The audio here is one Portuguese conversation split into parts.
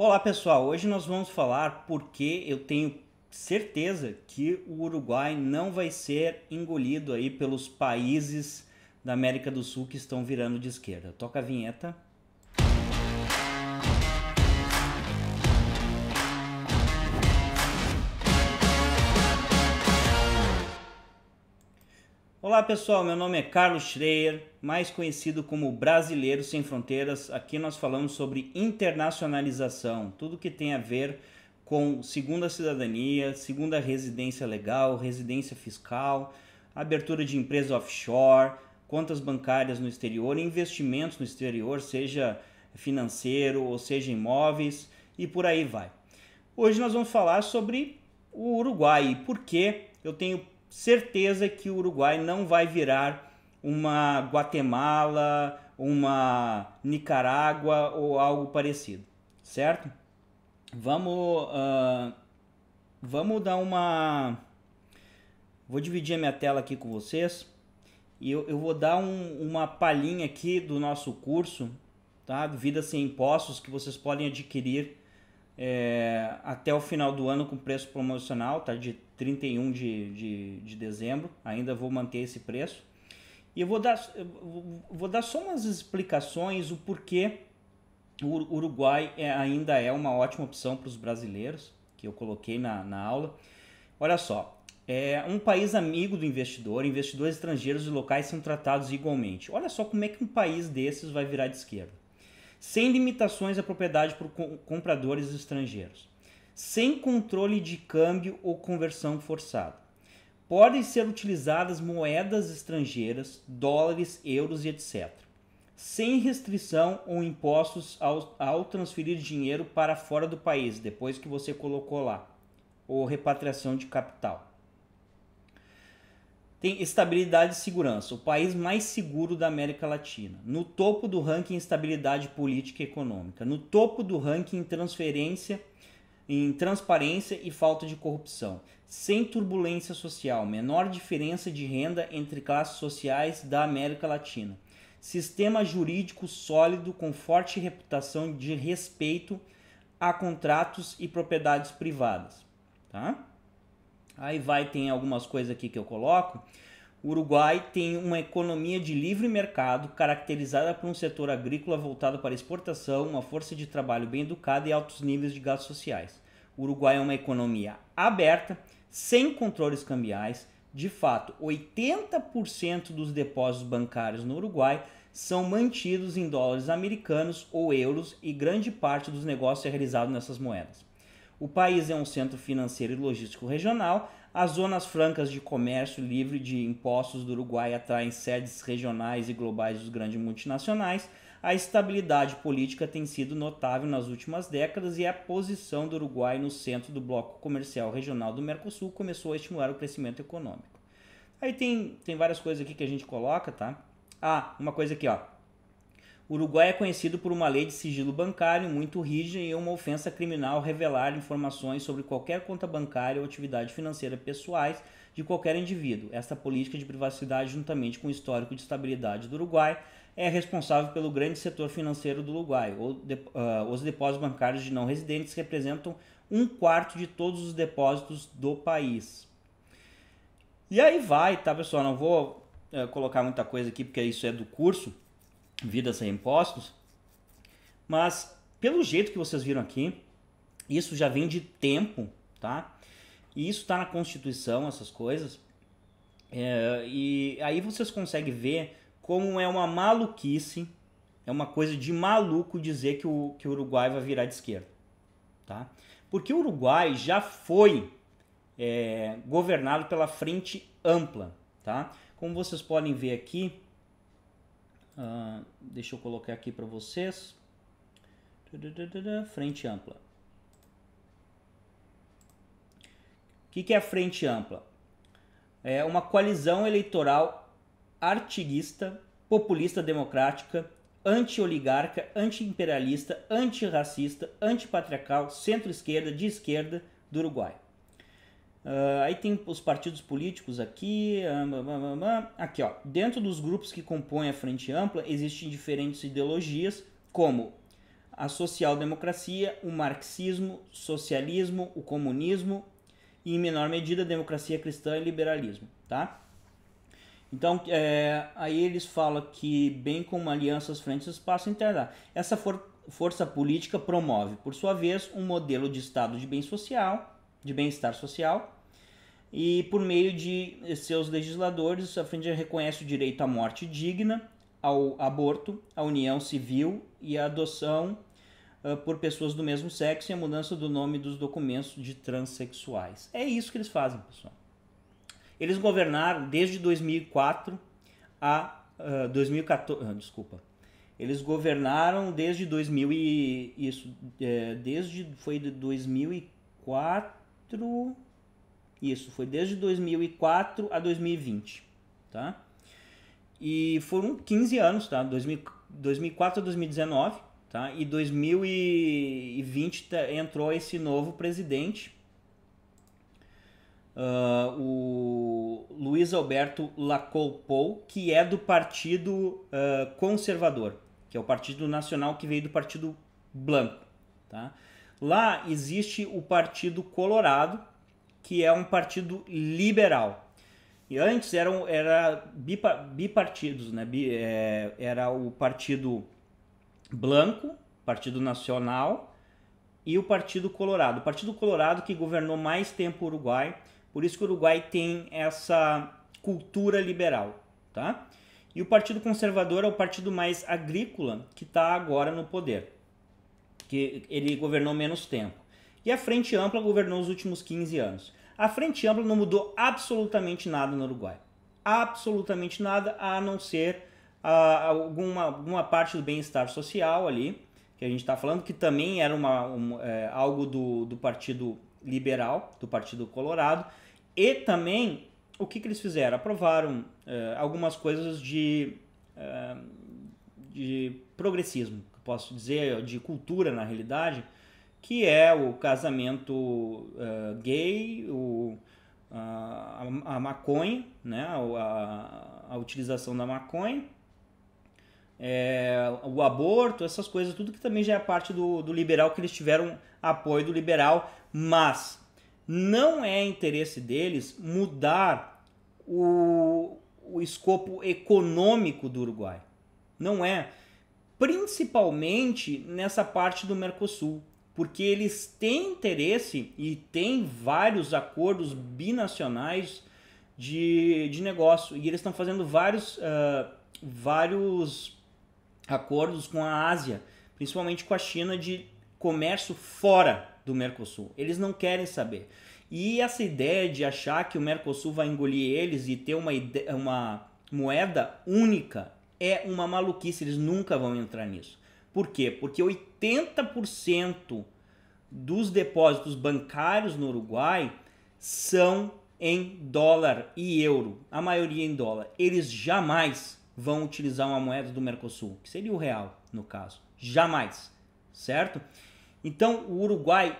Olá pessoal, hoje nós vamos falar porque eu tenho certeza que o Uruguai não vai ser engolido aí pelos países da América do Sul que estão virando de esquerda. Toca a vinheta. Olá pessoal, meu nome é Carlos Schreier, mais conhecido como Brasileiro Sem Fronteiras. Aqui nós falamos sobre internacionalização, tudo que tem a ver com segunda cidadania, segunda residência legal, residência fiscal, abertura de empresas offshore, contas bancárias no exterior, investimentos no exterior, seja financeiro ou seja imóveis e por aí vai. Hoje nós vamos falar sobre o Uruguai e por que eu tenho certeza que o Uruguai não vai virar uma Guatemala, uma Nicarágua ou algo parecido, certo? Vamos, uh, vamos dar uma. Vou dividir a minha tela aqui com vocês e eu, eu vou dar um, uma palhinha aqui do nosso curso, tá? Vida sem impostos que vocês podem adquirir é, até o final do ano com preço promocional, tá? De 31 de, de, de dezembro, ainda vou manter esse preço. E eu vou dar, eu vou dar só umas explicações o porquê o Uruguai é, ainda é uma ótima opção para os brasileiros, que eu coloquei na, na aula. Olha só, é um país amigo do investidor, investidores estrangeiros e locais são tratados igualmente. Olha só como é que um país desses vai virar de esquerda sem limitações à propriedade por compradores estrangeiros, sem controle de câmbio ou conversão forçada. Podem ser utilizadas moedas estrangeiras, dólares, euros e etc., sem restrição ou impostos ao, ao transferir dinheiro para fora do país, depois que você colocou lá, ou repatriação de capital. Tem estabilidade e segurança, o país mais seguro da América Latina. No topo do ranking estabilidade política e econômica. No topo do ranking transferência, em transparência e falta de corrupção. Sem turbulência social, menor diferença de renda entre classes sociais da América Latina. Sistema jurídico sólido com forte reputação de respeito a contratos e propriedades privadas. Tá? Aí vai, tem algumas coisas aqui que eu coloco. O Uruguai tem uma economia de livre mercado caracterizada por um setor agrícola voltado para exportação, uma força de trabalho bem educada e altos níveis de gastos sociais. O Uruguai é uma economia aberta, sem controles cambiais. De fato, 80% dos depósitos bancários no Uruguai são mantidos em dólares americanos ou euros e grande parte dos negócios é realizado nessas moedas. O país é um centro financeiro e logístico regional. As zonas francas de comércio livre de impostos do Uruguai atraem sedes regionais e globais dos grandes multinacionais. A estabilidade política tem sido notável nas últimas décadas e a posição do Uruguai no centro do bloco comercial regional do Mercosul começou a estimular o crescimento econômico. Aí tem, tem várias coisas aqui que a gente coloca, tá? Ah, uma coisa aqui, ó. O Uruguai é conhecido por uma lei de sigilo bancário muito rígida e é uma ofensa criminal revelar informações sobre qualquer conta bancária ou atividade financeira pessoais de qualquer indivíduo. Esta política de privacidade, juntamente com o histórico de estabilidade do Uruguai, é responsável pelo grande setor financeiro do Uruguai. Ah, os depósitos bancários de não residentes representam um quarto de todos os depósitos do país. E aí vai, tá pessoal? Não vou uh, colocar muita coisa aqui porque isso é do curso vida sem impostos. Mas pelo jeito que vocês viram aqui, isso já vem de tempo, tá? E isso está na Constituição, essas coisas. É, e aí vocês conseguem ver como é uma maluquice, é uma coisa de maluco dizer que o, que o Uruguai vai virar de esquerda, tá? Porque o Uruguai já foi é, governado pela Frente Ampla, tá? Como vocês podem ver aqui, Uh, deixa eu colocar aqui para vocês. Frente ampla. O que, que é frente ampla? É uma coalizão eleitoral artiguista, populista democrática, anti-oligarca, anti-imperialista, anti-racista, anti-patriarcal, centro-esquerda, de esquerda do Uruguai. Uh, aí tem os partidos políticos aqui. Uh, aqui, ó. Dentro dos grupos que compõem a Frente Ampla, existem diferentes ideologias, como a social-democracia, o marxismo, socialismo, o comunismo e, em menor medida, a democracia cristã e liberalismo, tá? Então, é, aí eles falam que, bem como alianças frente ao espaço interno, essa for força política promove, por sua vez, um modelo de estado de bem social, de bem-estar social, e por meio de seus legisladores, a frente reconhece o direito à morte digna, ao aborto, à união civil e à adoção uh, por pessoas do mesmo sexo e a mudança do nome dos documentos de transexuais. É isso que eles fazem, pessoal. Eles governaram desde 2004 a uh, 2014, uh, desculpa. Eles governaram desde 2000 e isso, é, desde foi de 2004, isso foi desde 2004 a 2020, tá? E foram 15 anos, tá? 2000, 2004 a 2019, tá? E 2020 entrou esse novo presidente, uh, o Luiz Alberto Lacoupou, que é do Partido uh, Conservador, que é o Partido Nacional que veio do Partido Blanco. Tá? Lá existe o Partido Colorado, que é um partido liberal. E antes eram era bipartidos, né? É, era o Partido Blanco, Partido Nacional e o Partido Colorado. O Partido Colorado que governou mais tempo o Uruguai, por isso que o Uruguai tem essa cultura liberal, tá? E o Partido Conservador é o partido mais agrícola que está agora no poder, que ele governou menos tempo. E a Frente Ampla governou os últimos 15 anos. A Frente Ampla não mudou absolutamente nada no Uruguai. Absolutamente nada, a não ser uh, alguma, alguma parte do bem-estar social ali, que a gente está falando, que também era uma, um, é, algo do, do Partido Liberal, do Partido Colorado, e também o que, que eles fizeram? Aprovaram uh, algumas coisas de, uh, de progressismo, posso dizer, de cultura na realidade, que é o casamento uh, gay, o, a, a, maconha, né? a, a utilização da maconha, é, o aborto, essas coisas, tudo que também já é parte do, do liberal, que eles tiveram apoio do liberal, mas não é interesse deles mudar o, o escopo econômico do Uruguai. Não é. Principalmente nessa parte do Mercosul, porque eles têm interesse e têm vários acordos binacionais de, de negócio e eles estão fazendo vários, uh, vários acordos com a Ásia, principalmente com a China, de comércio fora do Mercosul. Eles não querem saber. E essa ideia de achar que o Mercosul vai engolir eles e ter uma, ideia, uma moeda única é uma maluquice, eles nunca vão entrar nisso. Por quê? Porque 80% dos depósitos bancários no Uruguai são em dólar e euro, a maioria em dólar. Eles jamais vão utilizar uma moeda do Mercosul, que seria o real no caso. Jamais, certo? Então o Uruguai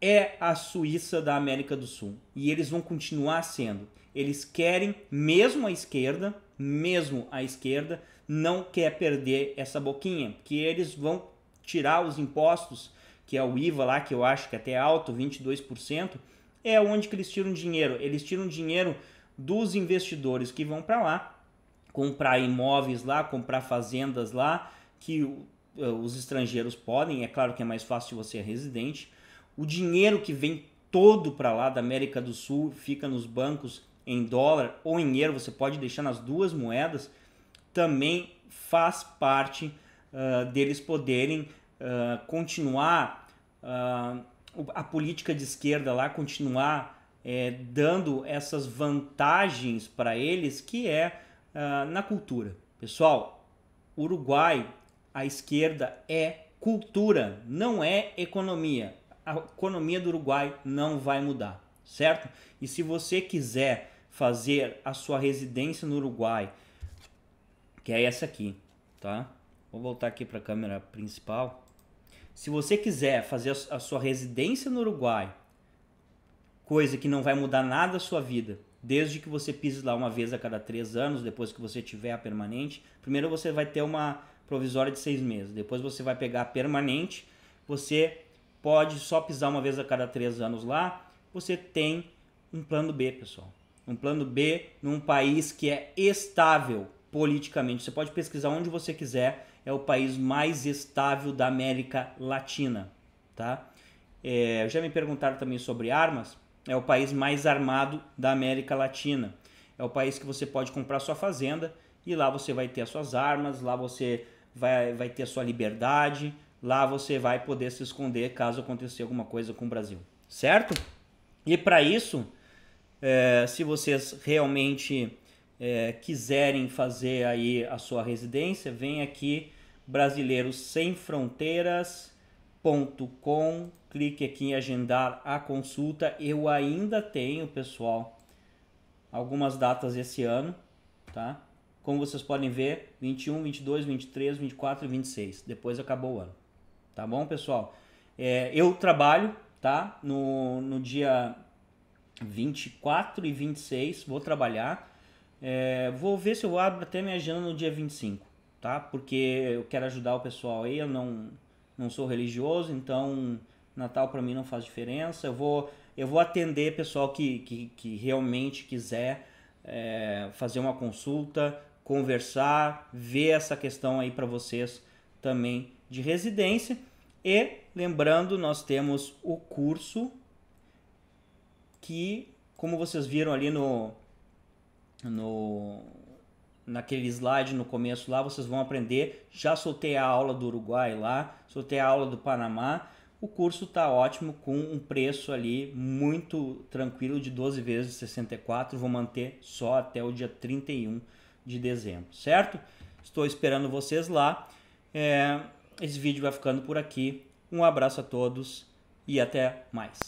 é a Suíça da América do Sul e eles vão continuar sendo. Eles querem, mesmo a esquerda, mesmo a esquerda, não quer perder essa boquinha, que eles vão tirar os impostos, que é o IVA lá, que eu acho que é até alto, 22%, é onde que eles tiram dinheiro. Eles tiram dinheiro dos investidores que vão para lá, comprar imóveis lá, comprar fazendas lá, que os estrangeiros podem, é claro que é mais fácil você é residente. O dinheiro que vem todo para lá da América do Sul fica nos bancos em dólar ou em euro, você pode deixar nas duas moedas, também faz parte uh, deles poderem uh, continuar uh, a política de esquerda lá, continuar é, dando essas vantagens para eles, que é na cultura. Pessoal, Uruguai a esquerda é cultura, não é economia. A economia do Uruguai não vai mudar, certo? E se você quiser fazer a sua residência no Uruguai, que é essa aqui, tá? Vou voltar aqui para a câmera principal. Se você quiser fazer a sua residência no Uruguai, coisa que não vai mudar nada a sua vida, desde que você pise lá uma vez a cada três anos, depois que você tiver a permanente, primeiro você vai ter uma provisória de seis meses. Depois você vai pegar a permanente. Você pode só pisar uma vez a cada três anos lá. Você tem um plano B, pessoal. Um plano B num país que é estável politicamente. Você pode pesquisar onde você quiser. É o país mais estável da América Latina, tá? É, já me perguntaram também sobre armas. É o país mais armado da América Latina. É o país que você pode comprar sua fazenda e lá você vai ter as suas armas, lá você vai, vai ter a sua liberdade, lá você vai poder se esconder caso aconteça alguma coisa com o Brasil, certo? E para isso, é, se vocês realmente é, quiserem fazer aí a sua residência, vem aqui brasileiros sem clique aqui em agendar a consulta. Eu ainda tenho, pessoal, algumas datas esse ano, tá? Como vocês podem ver, 21, 22, 23, 24 e 26. Depois acabou o ano. Tá bom, pessoal? É, eu trabalho, tá? No, no dia 24 e 26, vou trabalhar. É, vou ver se eu abro até minha agenda no dia 25, tá? Porque eu quero ajudar o pessoal aí. Eu não, não sou religioso, então Natal para mim não faz diferença. Eu vou, eu vou atender pessoal que, que, que realmente quiser é, fazer uma consulta conversar, ver essa questão aí para vocês também de residência. E lembrando, nós temos o curso que, como vocês viram ali no, no naquele slide no começo lá, vocês vão aprender. Já soltei a aula do Uruguai lá, soltei a aula do Panamá. O curso está ótimo com um preço ali muito tranquilo de 12 vezes 64. Vou manter só até o dia 31 de dezembro, certo? Estou esperando vocês lá. É, esse vídeo vai ficando por aqui. Um abraço a todos e até mais.